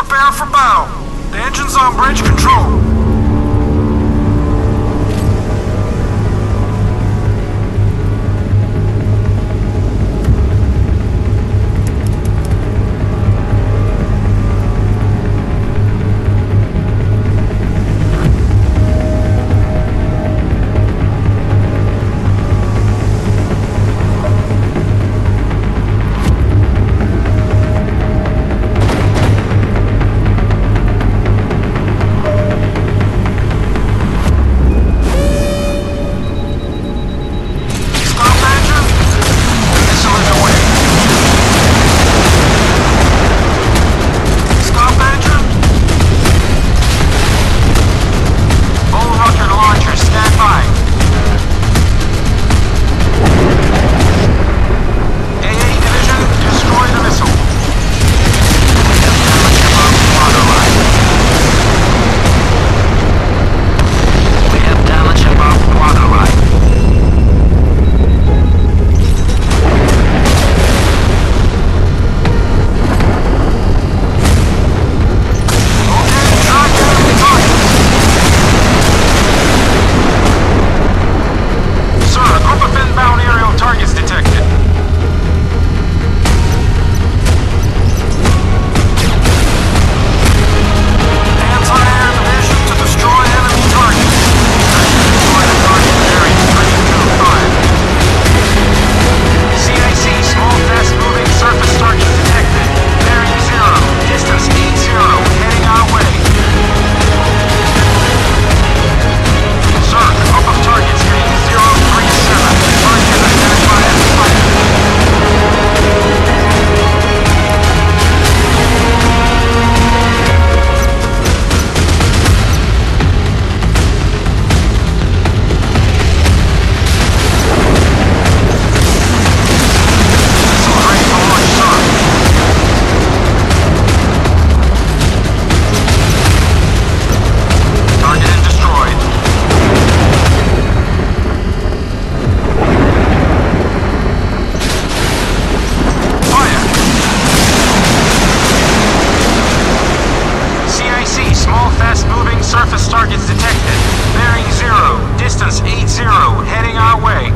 Prepare for battle. The engine's on bridge control. targets detected. Bearing zero, distance 80, heading our way.